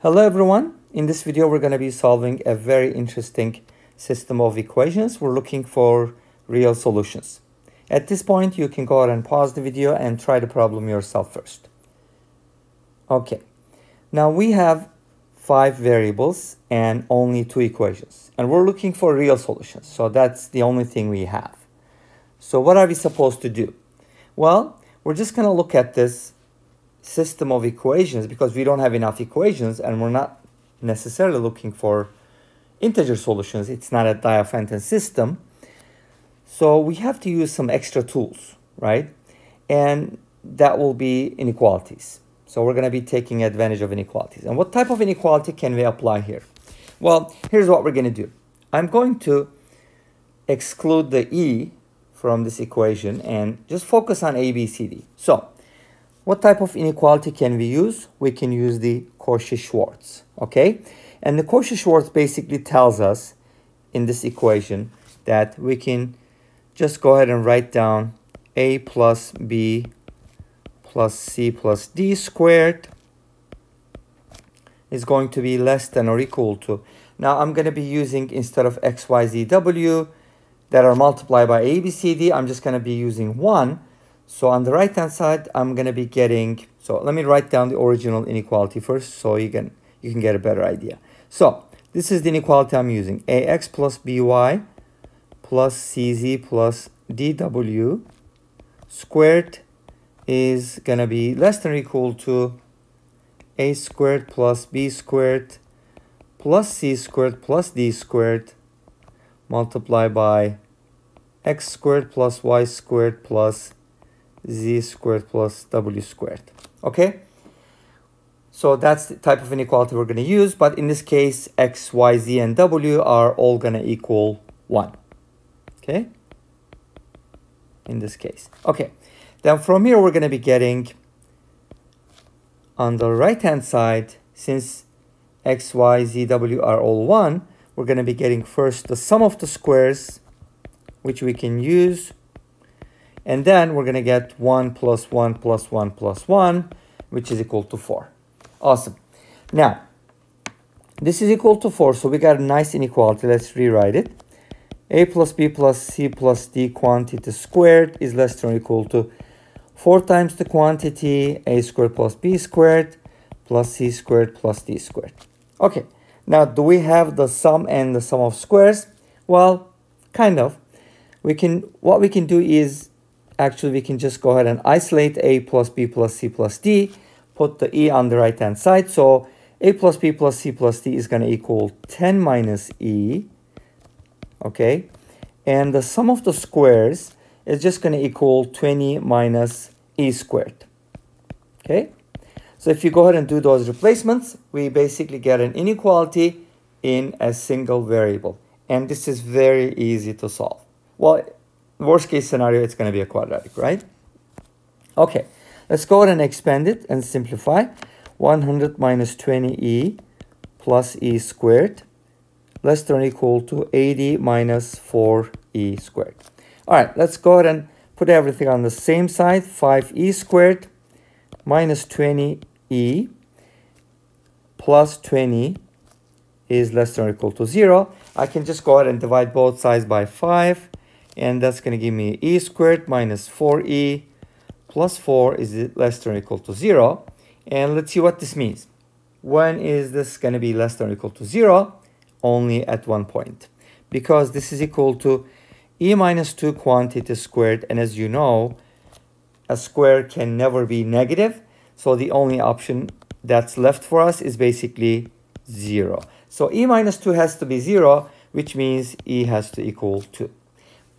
Hello everyone. In this video we're going to be solving a very interesting system of equations. We're looking for real solutions. At this point you can go ahead and pause the video and try the problem yourself first. Okay. Now we have five variables and only two equations. And we're looking for real solutions. So that's the only thing we have. So what are we supposed to do? Well, we're just going to look at this system of equations because we don't have enough equations and we're not necessarily looking for integer solutions. It's not a Diophantine system. So we have to use some extra tools, right? And that will be inequalities. So we're going to be taking advantage of inequalities. And what type of inequality can we apply here? Well, here's what we're going to do. I'm going to exclude the E from this equation and just focus on A, B, C, D. So what type of inequality can we use? We can use the Cauchy-Schwarz, okay? And the Cauchy-Schwarz basically tells us in this equation that we can just go ahead and write down a plus b plus c plus d squared is going to be less than or equal to. Now I'm going to be using, instead of x, y, z, w, that are multiplied by a, b, c, d, I'm just going to be using 1 so on the right hand side, I'm going to be getting, so let me write down the original inequality first so you can, you can get a better idea. So this is the inequality I'm using. ax plus by plus cz plus dw squared is going to be less than or equal to a squared plus b squared plus c squared plus d squared multiplied by x squared plus y squared plus z squared plus w squared. Okay? So that's the type of inequality we're going to use. But in this case, x, y, z, and w are all going to equal 1. Okay? In this case. Okay. Then from here, we're going to be getting on the right-hand side, since x, y, z, w are all 1, we're going to be getting first the sum of the squares, which we can use and then we're going to get 1 plus 1 plus 1 plus 1, which is equal to 4. Awesome. Now, this is equal to 4, so we got a nice inequality. Let's rewrite it. a plus b plus c plus d quantity squared is less than or equal to 4 times the quantity a squared plus b squared plus c squared plus d squared. Okay, now do we have the sum and the sum of squares? Well, kind of. We can, what we can do is actually we can just go ahead and isolate a plus b plus c plus d, put the e on the right hand side. So a plus b plus c plus d is going to equal 10 minus e, okay? And the sum of the squares is just going to equal 20 minus e squared, okay? So if you go ahead and do those replacements, we basically get an inequality in a single variable. And this is very easy to solve. Well, worst case scenario, it's going to be a quadratic, right? Okay, let's go ahead and expand it and simplify. 100 minus 20e plus e squared less than or equal to 80 minus 4e squared. All right, let's go ahead and put everything on the same side. 5e squared minus 20e plus 20 is less than or equal to 0. I can just go ahead and divide both sides by 5 and that's going to give me e squared minus 4e plus 4 is less than or equal to 0. And let's see what this means. When is this going to be less than or equal to 0? Only at one point. Because this is equal to e minus 2 quantity squared. And as you know, a square can never be negative. So the only option that's left for us is basically 0. So e minus 2 has to be 0, which means e has to equal 2.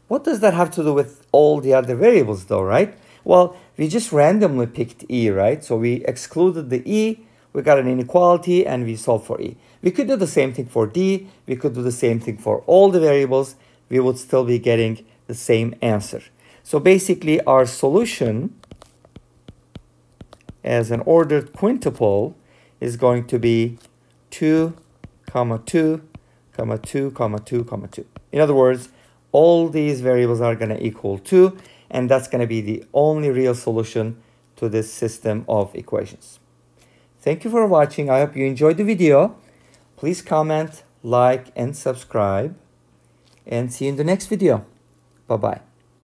What does that have to do with all the other variables though, right? Well, we just randomly picked E, right? So we excluded the E, we got an inequality, and we solved for E. We could do the same thing for D, we could do the same thing for all the variables, we would still be getting the same answer. So basically our solution as an ordered quintuple is going to be 2, comma 2, comma 2, comma 2, comma 2. In other words, all these variables are going to equal 2, and that's going to be the only real solution to this system of equations. Thank you for watching. I hope you enjoyed the video. Please comment, like, and subscribe. And see you in the next video. Bye-bye.